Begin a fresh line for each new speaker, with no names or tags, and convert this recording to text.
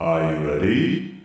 Are you ready?